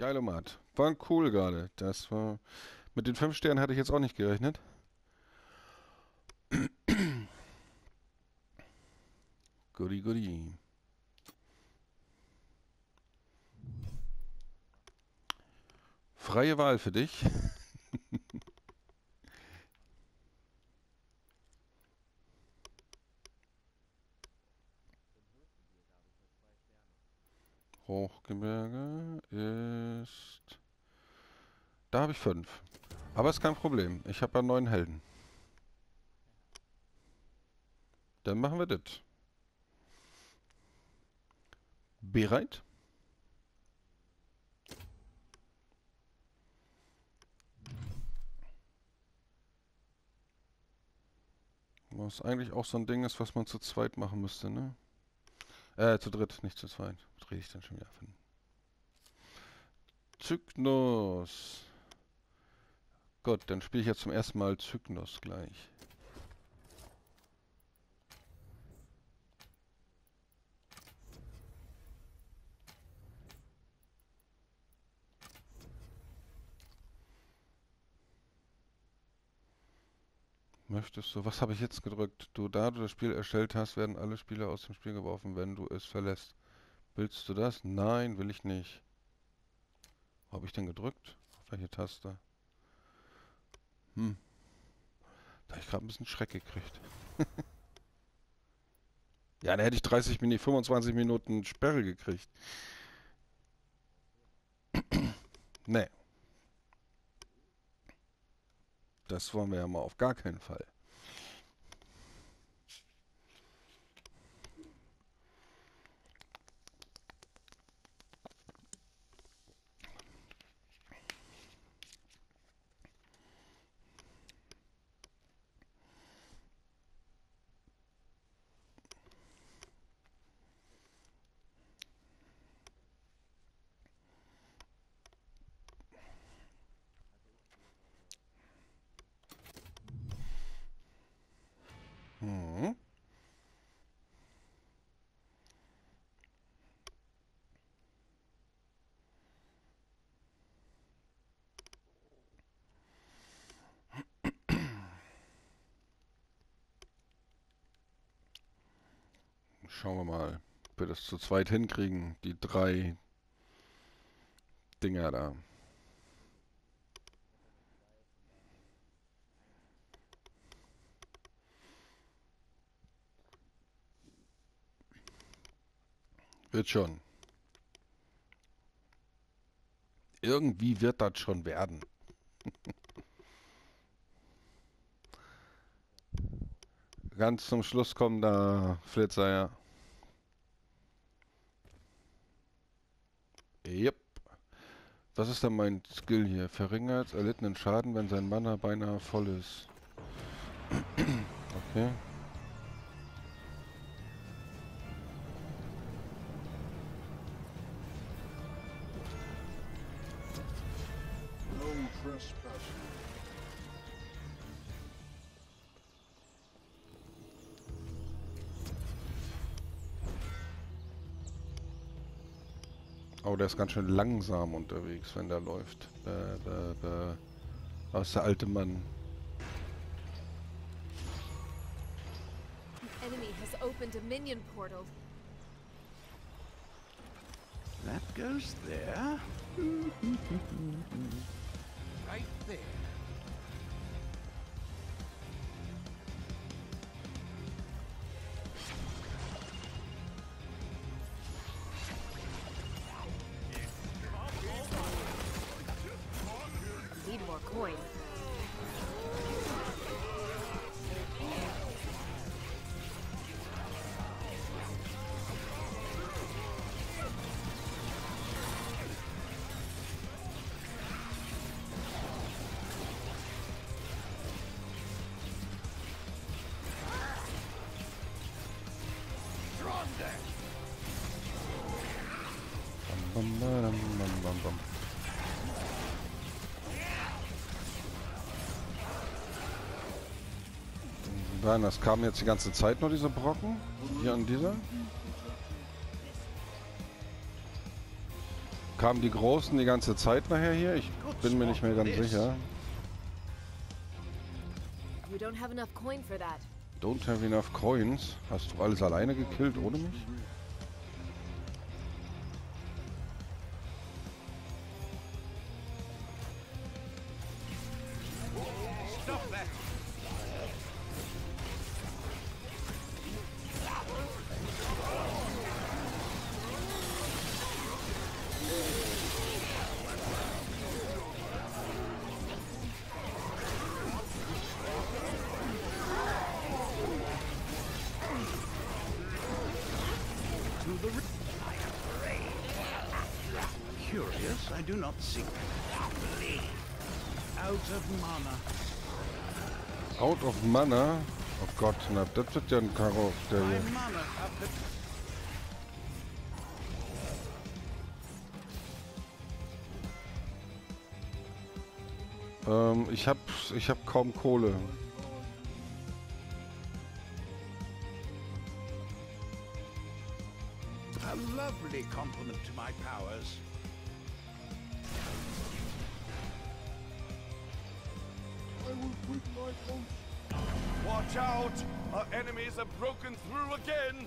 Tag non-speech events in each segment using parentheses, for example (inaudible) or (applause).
Geile Mat. War cool gerade. Das war. Mit den fünf Sternen hatte ich jetzt auch nicht gerechnet. (clears throat) goodie, goodie. Freie Wahl für dich. Hochgebirge ist... Da habe ich fünf. Aber ist kein Problem. Ich habe ja neun Helden. Dann machen wir das. Bereit? Was eigentlich auch so ein Ding ist, was man zu zweit machen müsste, ne? Äh, zu dritt, nicht zu zweit. Was rede ich denn schon wieder von? Zygnos. Gut, dann spiele ich jetzt zum ersten Mal Zygnos gleich. Möchtest du, was habe ich jetzt gedrückt? Du, da du das Spiel erstellt hast, werden alle Spieler aus dem Spiel geworfen, wenn du es verlässt. Willst du das? Nein, will ich nicht. Wo habe ich denn gedrückt? Welche Taste? Hm. Da habe ich gerade ein bisschen Schreck gekriegt. (laughs) ja, da hätte ich 30 Minuten, 25 Minuten Sperre gekriegt. (clears throat) nee. Das wollen wir ja mal auf gar keinen Fall. Mhm. Schauen wir mal, ob wir das zu zweit hinkriegen, die drei Dinger da. Wird schon. Irgendwie wird das schon werden. (laughs) Ganz zum Schluss kommen da Flitzer, ja. Yep. Was ist denn mein Skill hier? Verringert erlittenen Schaden, wenn sein Mana beinahe voll ist. (clears throat) okay. Der ist ganz schön langsam unterwegs, wenn der läuft. Bäh, bäh, bäh. Was der alte Mann. enemy has opened a minion portal. That goes there. (laughs) right there. Nein, das kam jetzt die ganze Zeit nur diese Brocken. Hier an dieser. Kamen die Großen die ganze Zeit nachher hier? Ich bin mir nicht mehr ganz sicher. Don't have enough coins. Hast du alles alleine gekillt ohne mich? Mana. Oh Gott, na, das wird ja ein Karo, der My hier. Ähm, ich hab, ich hab kaum Kohle. a lovely compliment to my powers. Watch out! Our enemies have broken through again!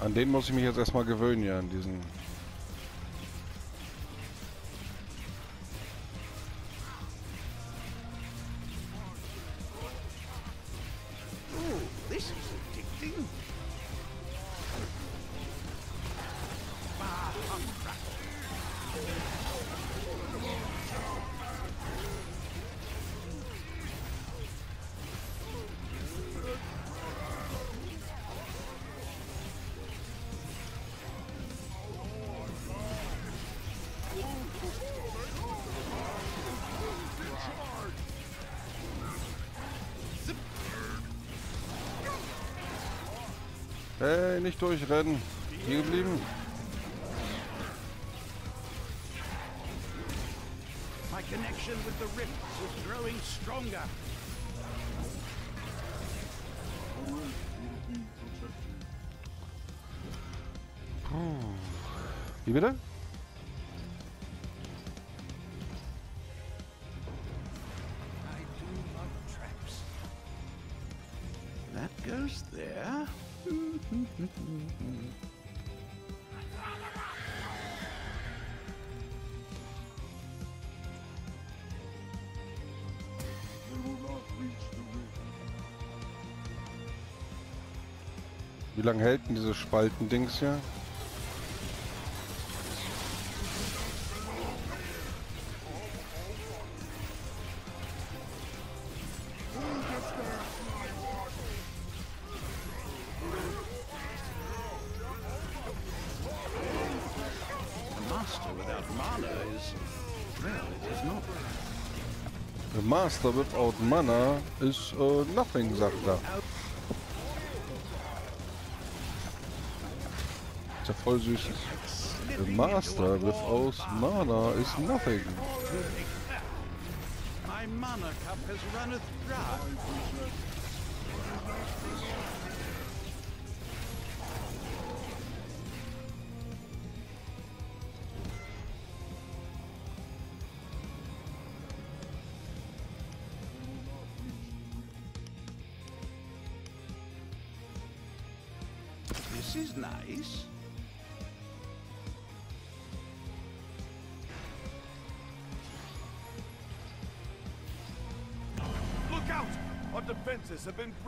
An den muss ich mich jetzt erstmal gewöhnen, ja, an diesen. Hey, nicht durchrennen. Hier geblieben. My connection with the rift is growing stronger. Wie bitte? Wie lange hält denn diese Spaltendings hier? The Master without Mana is uh, nothing, sagt er. Ist ja voll süß. The Master without Mana is nothing. My mana cup has runneth dry.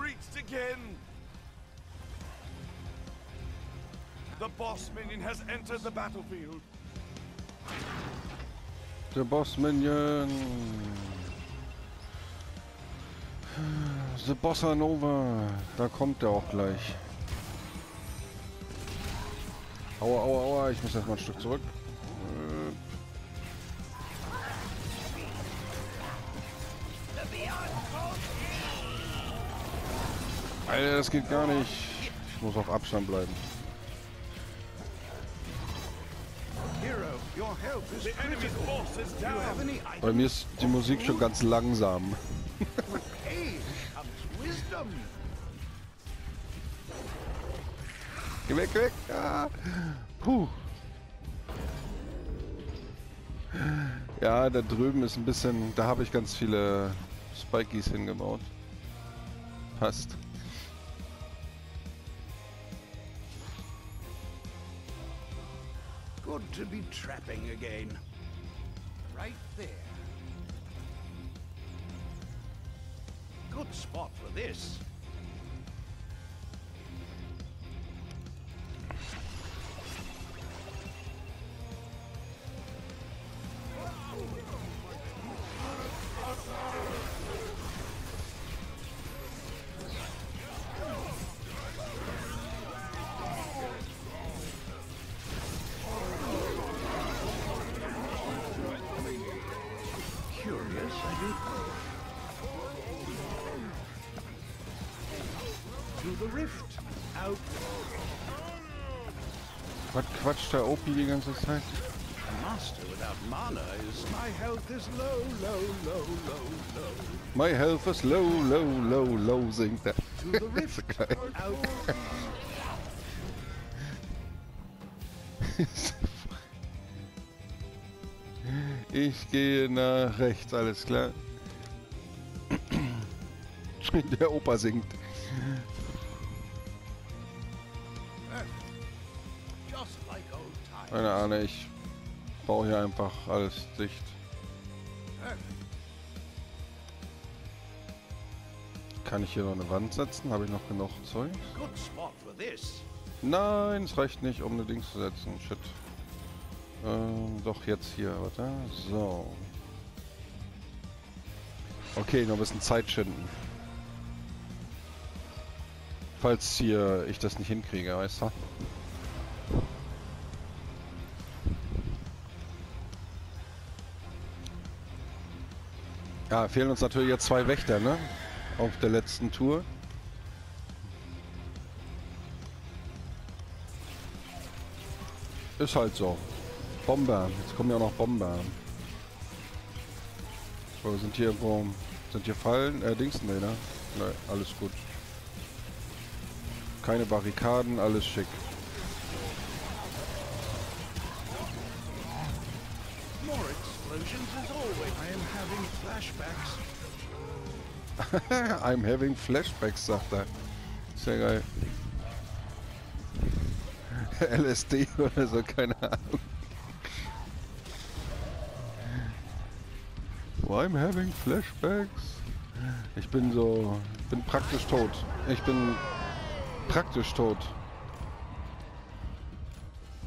Breached again! The boss minion has entered the battlefield. Der Boss Minion. The Bossa Nova. Da kommt er auch gleich. Aua, aua, aua. Ich muss erstmal ein Stück zurück. Alter, das geht gar nicht. Ich muss auf Abstand bleiben. Bei mir ist die Musik schon ganz langsam. (laughs) Geh weg, weg! Ah. Puh. Ja, da drüben ist ein bisschen... Da habe ich ganz viele Spikies hingebaut. Passt. Good to be trapping again. Right there. Good spot for this. Quatscht der OP die ganze Zeit? Master without mana is my health is low, low, low, low, low. My health is low, low, low, low, singt er. To the rift. (laughs) geil. (laughs) Ich gehe nach rechts, alles klar. (clears throat) Der Opa singt. Keine Ahnung, ich baue hier einfach alles dicht. Kann ich hier noch eine Wand setzen? Habe ich noch genug Zeug? Nein, es reicht nicht, um eine Dings zu setzen. Shit. Ähm, doch jetzt hier, warte. So. Okay, noch ein bisschen Zeit schinden. Falls hier ich das nicht hinkriege, weißt du? Ja, fehlen uns natürlich jetzt zwei Wächter, ne? Auf der letzten Tour. Ist halt so. Bomber. Jetzt kommen ja noch Bomber. Oder sind hier irgendwo... Sind hier Fallen? Äh, Dings? Nee, ne? Ne, alles gut. Keine Barrikaden, alles schick. Flashbacks. (laughs) I'm having flashbacks, sagt er. Sehr geil. (laughs) LSD oder so, keine Ahnung. I'm having flashbacks. Ich bin so, bin praktisch tot. Ich bin praktisch tot.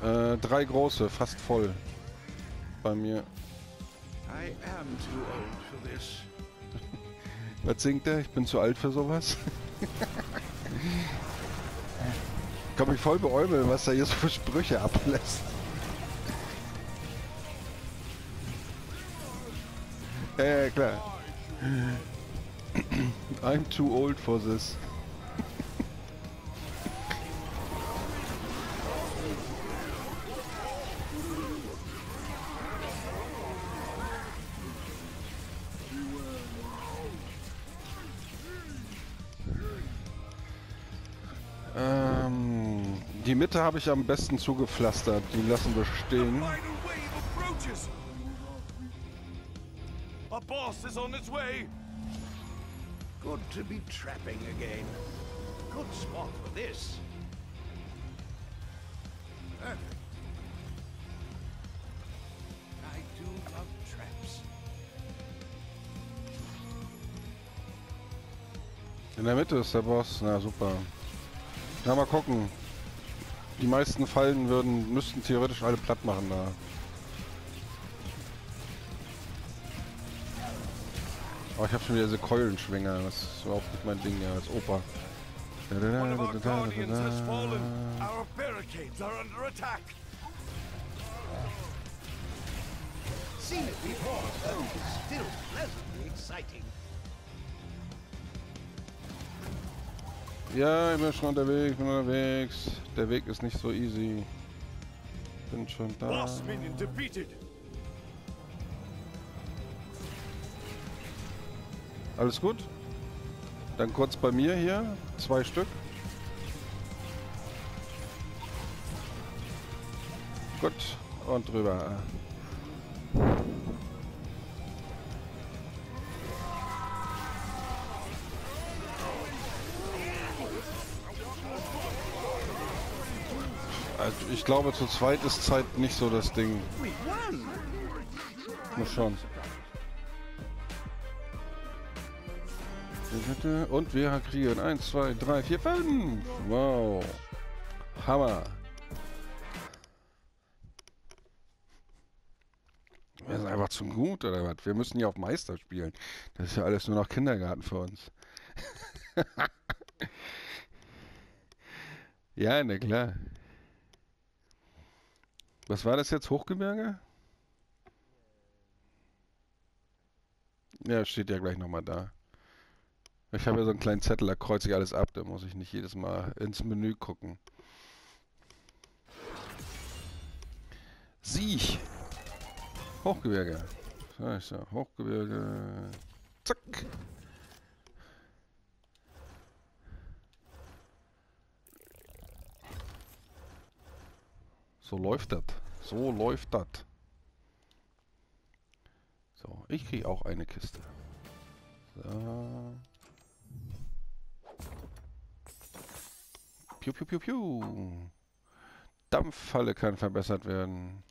Äh, drei große, fast voll. Bei mir. I am too old for this. (laughs) Was singt der? Ich bin zu alt für sowas. (laughs) Kann mich voll beäumeln, was er hier so für Sprüche ablässt. Ja, ja, klar. (laughs) I'm too old for this. Mitte habe ich am besten zugepflastert. Die lassen wir stehen. Boss is on way. Good to be trapping again. Good spot for this. Perfect. I do love traps. In der Mitte ist der Boss. Na super. Na mal gucken. Die meisten Fallen würden, müssten theoretisch alle platt machen da. Aber ich habe schon wieder diese Keulenschwinger. Das ist überhaupt nicht mein Ding ja als Opa. Seen it before, though still pleasantly exciting. Ja, ich bin schon unterwegs, bin unterwegs. Der Weg ist nicht so easy. Bin schon da. Alles gut? Dann kurz bei mir hier. Zwei Stück. Gut, und drüber. Glaube, zu zweit ist Zeit nicht so das Ding. Muss schon. Und wir kriegen 1, 2, 3, 4, 5. Wow. Hammer. Wir sind einfach zu gut, oder was? Wir müssen ja auf Meister spielen. Das ist ja alles nur noch Kindergarten für uns. (laughs) ja, na klar. Was war das jetzt? Hochgebirge? Ja, steht ja gleich nochmal da. Ich habe ja so einen kleinen Zettel, da kreuze ich alles ab, da muss ich nicht jedes Mal ins Menü gucken. Siech! Hochgebirge. So, Hochgebirge. Zack! So läuft das. So läuft das. So, ich kriege auch eine Kiste. So. Piu, piu, piu, piu. Dampffalle kann verbessert werden.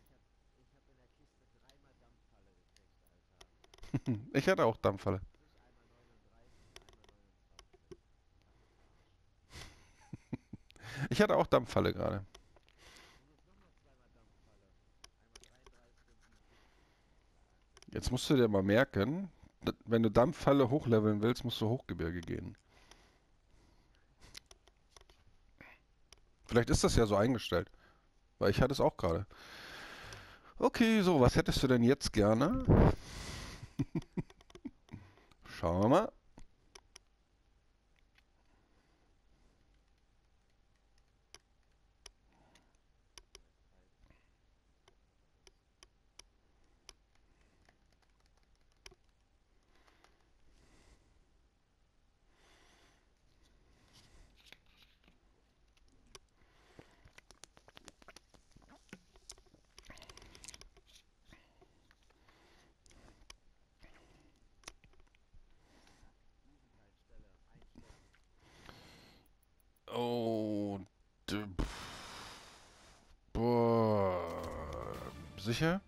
(laughs) ich hatte auch Dampffalle. (laughs) ich hatte auch Dampffalle gerade. Jetzt musst du dir mal merken, wenn du Dampffalle hochleveln willst, musst du Hochgebirge gehen. Vielleicht ist das ja so eingestellt. Weil ich hatte es auch gerade. Okay, so, was hättest du denn jetzt gerne? (laughs) Schauen wir mal. Sicher?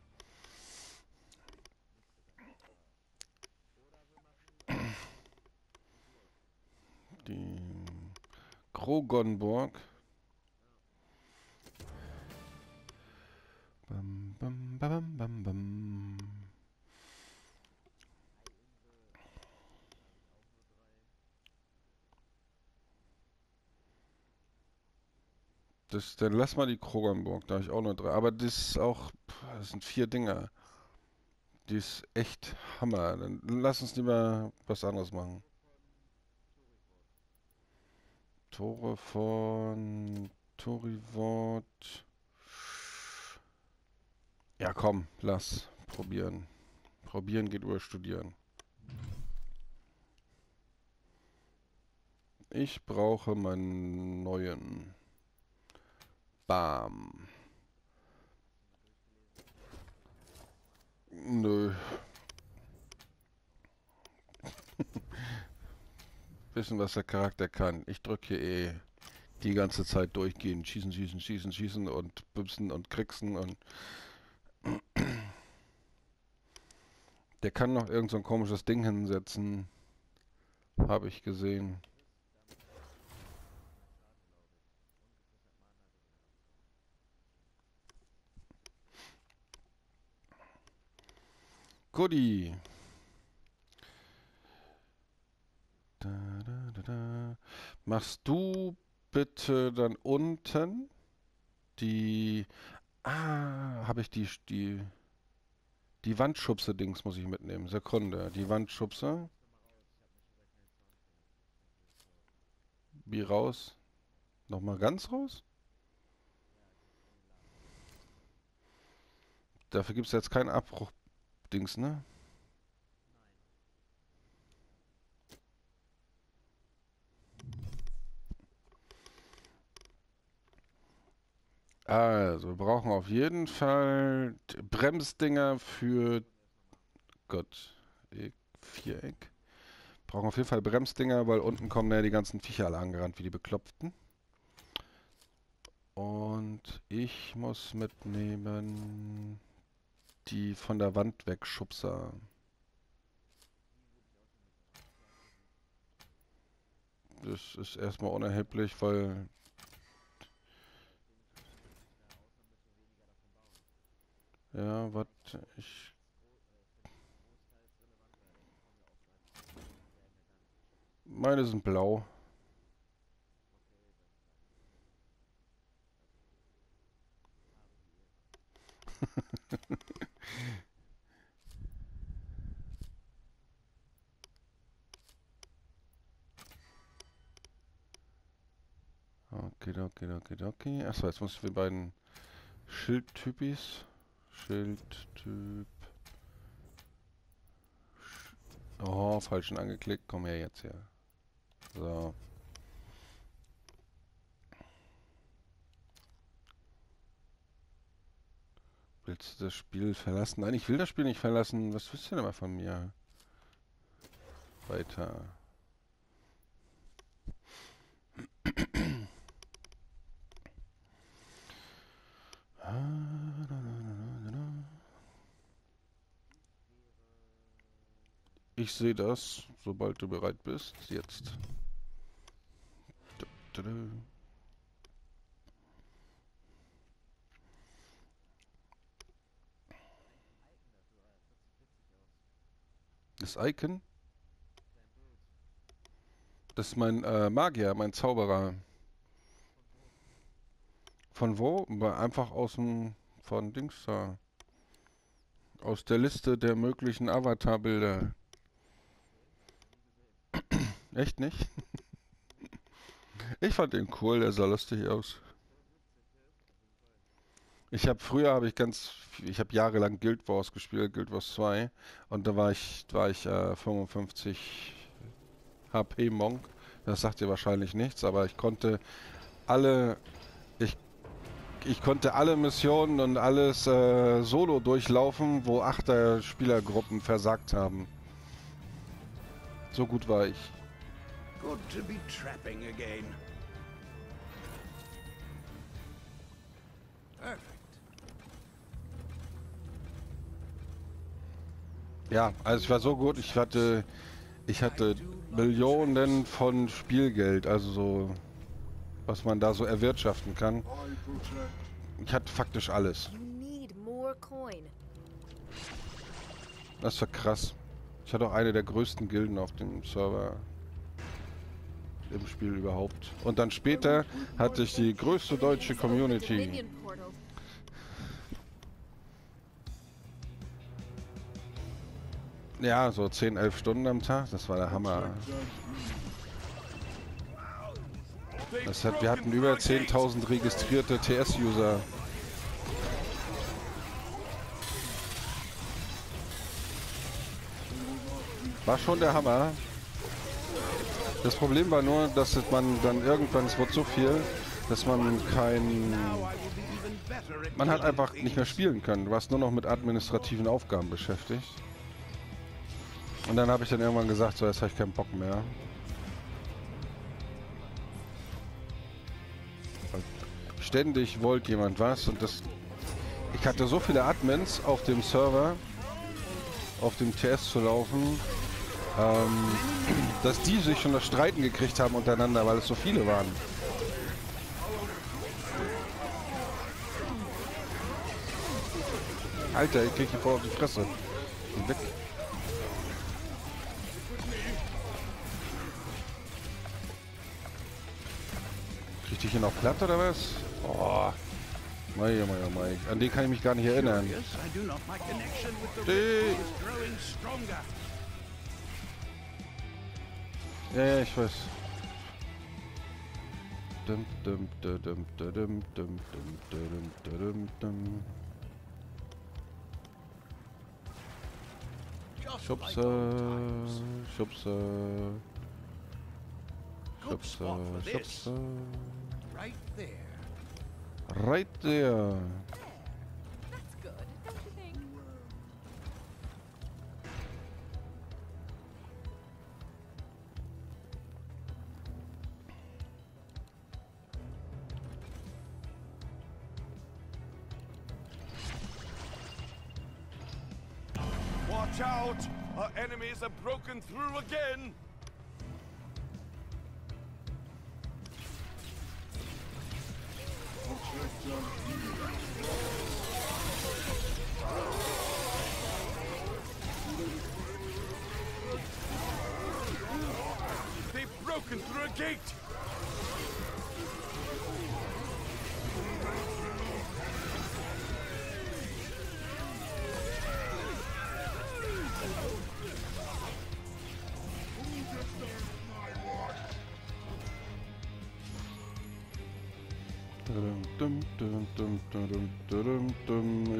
Die Krogonburg. Bam, bam, bam, bam, bam. Das, dann lass mal die Krogernburg, da habe ich auch nur drei. Aber das ist auch, das sind vier Dinger. Die ist echt Hammer. Dann lass uns lieber was anderes machen. Tore von Torivort. Ja, komm, lass. Probieren. Probieren geht über Studieren. Ich brauche meinen neuen. Bam. Nö. (laughs) Wissen, was der Charakter kann. Ich drücke hier eh die ganze Zeit durchgehen. Schießen, schießen, schießen, schießen und bimsen und kriegsen und... (clears throat) Der kann noch irgend so ein komisches Ding hinsetzen. Habe ich gesehen. Goodie. Da, da, da. Machst du bitte dann unten die... Ah, habe ich die, die... Die Wandschubse-Dings muss ich mitnehmen. Sekunde. Die Wandschubse. Wie raus? Nochmal ganz raus? Dafür gibt es jetzt keinen Abbruch-Dings, ne? Also, wir brauchen auf jeden Fall Bremsdinger für Gott, Viereck. Brauchen auf jeden Fall Bremsdinger, weil unten kommen ja die ganzen Viecher alle angerannt wie die Bekloppten. Und ich muss mitnehmen die von der Wand weg Schubser. Das ist erstmal unerheblich, weil Ja, was ich. Meine sind blau. Okay, okay, okay. Achso, jetzt muss ich die beiden Schildtypis. Schildtyp. Sch- Oh, falschen angeklickt. Komm her jetzt her. So. Willst du das Spiel verlassen? Nein, ich will das Spiel nicht verlassen. Was willst du denn immer von mir? Weiter. Ich sehe das, sobald du bereit bist. Jetzt. Das Icon? Das ist mein äh, Magier, mein Zauberer. Von wo? Einfach aus dem von Dings da. Aus der Liste der möglichen Avatarbilder. (clears throat) Echt nicht? (laughs) Ich fand den cool, der sah lustig aus. Ich habe früher habe ich ganz ich habe jahrelang Guild Wars gespielt, Guild Wars 2 und da war ich war ich äh, 55 HP Monk. Das sagt dir wahrscheinlich nichts, aber ich konnte alle ich konnte alle Missionen und alles äh, solo durchlaufen, wo Achter Spielergruppen versagt haben. So gut war ich. Good to be trapping again. Perfect. Ja, also ich war so gut, ich hatte ich hatte Millionen von Spielgeld, also so was man da so erwirtschaften kann. Ich hatte faktisch alles. Das war krass. Ich hatte auch eine der größten Gilden auf dem Server im Spiel überhaupt. Und dann später hatte ich die größte deutsche Community. Ja, so 10, 11 Stunden am Tag. Das war der Hammer. Das hat, wir hatten über 10.000 registrierte TS-User. War schon der Hammer. Das Problem war nur, dass man dann irgendwann, es wird so viel, dass man kein... Man hat einfach nicht mehr spielen können. Du warst nur noch mit administrativen Aufgaben beschäftigt. Und dann habe ich dann irgendwann gesagt, so jetzt habe ich keinen Bock mehr. Ständig wollte jemand was und das... Ich hatte so viele Admins auf dem Server, auf dem TS zu laufen, ähm, dass die sich schon das Streiten gekriegt haben untereinander, weil es so viele waren. Alter, ich krieg hier voll auf die Fresse. Weg. Krieg ich hier noch platt oder was? Oh. Mei, mei, mei. An den kann ich mich gar nicht erinnern. Stronger. Ja, ja, ich weiß. Dum, dum, dum, dum, dum, dum, dum, dum, dum, dum, Schubse. Schubse, Schubse. Schubse. Right there. Right there. Watch out! Our enemies have broken through again!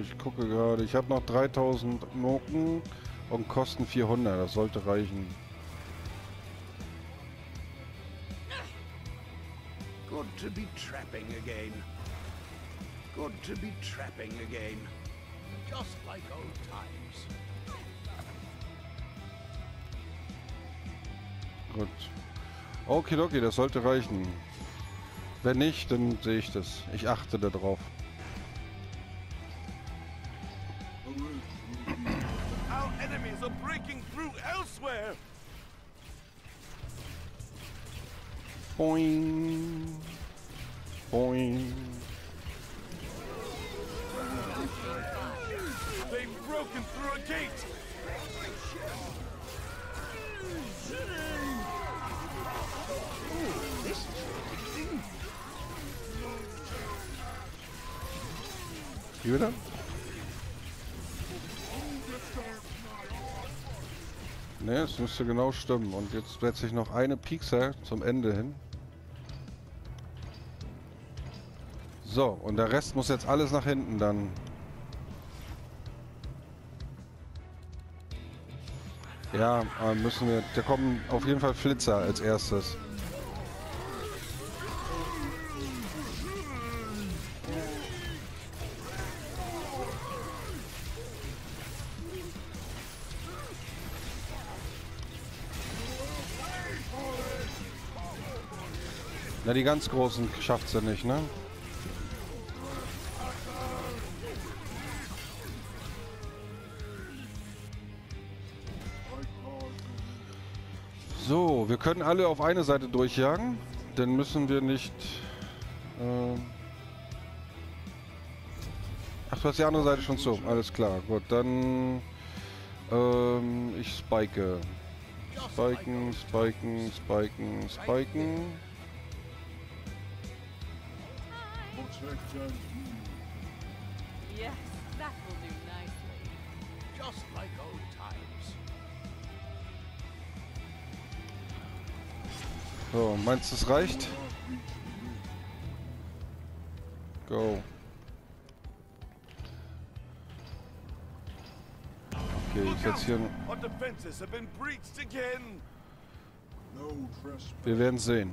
Ich gucke gerade. Ich habe noch 3000 Noten und kosten 400. Das sollte reichen. Good to be trapping again. Good to be trapping again. Just like old times. Gut. Okay, okay, das sollte reichen. Wenn nicht, dann sehe ich das. Ich achte darauf. Our enemies are breaking through elsewhere! Boing. Boing. They've broken through a gate! Wie bitte? Ne, es müsste genau stimmen. Und jetzt setze ich noch eine Piekser zum Ende hin. So, und der Rest muss jetzt alles nach hinten dann. Ja, müssen wir. Da kommen auf jeden Fall Flitzer als erstes. Die ganz großen schafft sie nicht, ne? So, wir können alle auf eine Seite durchjagen. Dann müssen wir nicht... Ähm Ach, du hast die andere Seite schon zu. Alles klar, gut. Dann... Ähm, ich spike. Spiken, spiken, spiken, spiken. Yes, that will do nicely. Just like old times. So, meinst du, es reicht? Go. Okay, ich setze hier... Our defenses have been breached again! Wir werden sehen.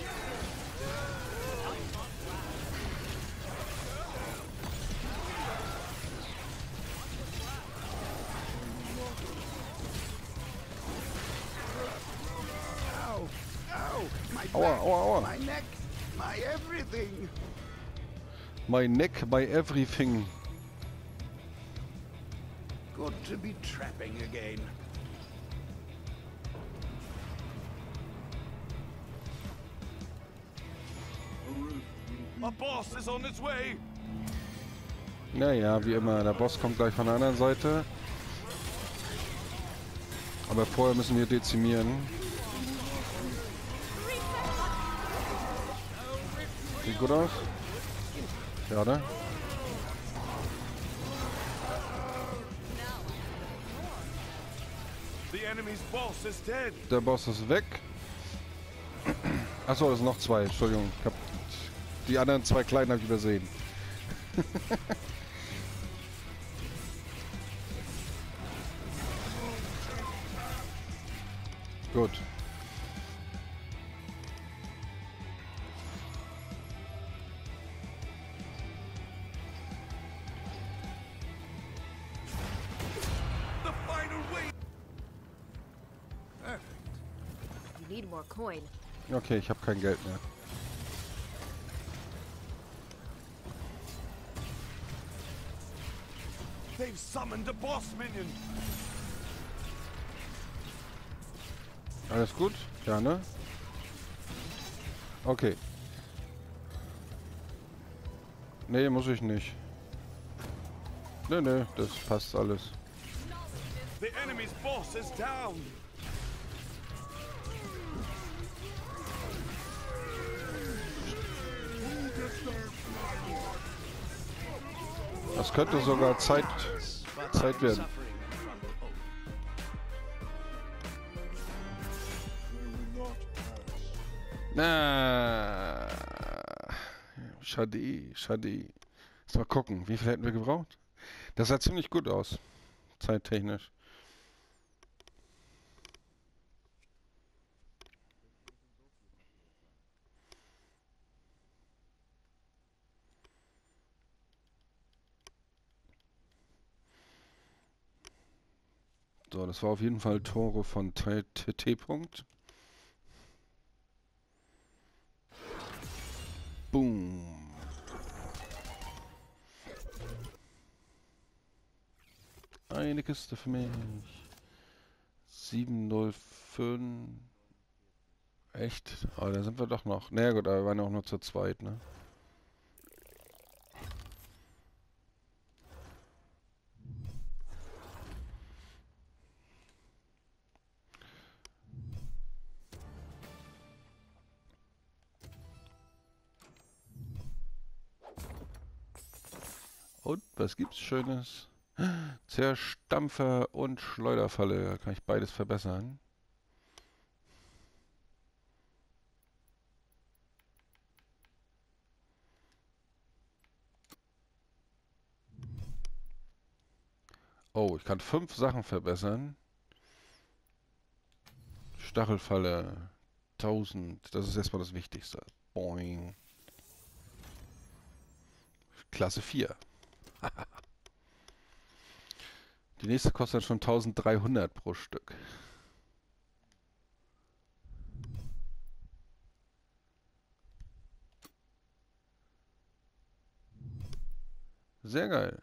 Aua, aua, aua. My neck! My everything! My neck by everything. Good to be trapping again. Our boss is on his way! Naja, wie immer, der Boss kommt gleich von der anderen Seite. Aber vorher müssen wir dezimieren. Gut aus. Dead! Der Boss ist weg. Achso, es sind noch zwei. Entschuldigung. Ich hab die anderen zwei kleinen habe ich übersehen. (laughs) Gut. Okay, ich habe kein Geld mehr. They've summoned a boss minion. Alles gut? Ja, ne? Okay. Nee, muss ich nicht. Nee, nee, das passt alles. The enemy's boss is down. Könnte sogar Zeit, Zeit werden. Na, schade, schade. Lass mal gucken, wie viel hätten wir gebraucht? Das sah ziemlich gut aus, zeittechnisch. Das war auf jeden Fall Tore von T. T-. Boom. Eine Kiste für mich. 705. Echt? Aber da sind wir doch noch. Na naja, gut, aber wir waren ja auch nur zu zweit, ne? Und was gibt's Schönes? Zerstampfer und Schleuderfalle. Da kann ich beides verbessern. Oh, ich kann fünf Sachen verbessern. Stachelfalle. 1000. Das ist erstmal das Wichtigste. Boing. Klasse 4. Die nächste kostet schon 1300 pro Stück. Sehr geil.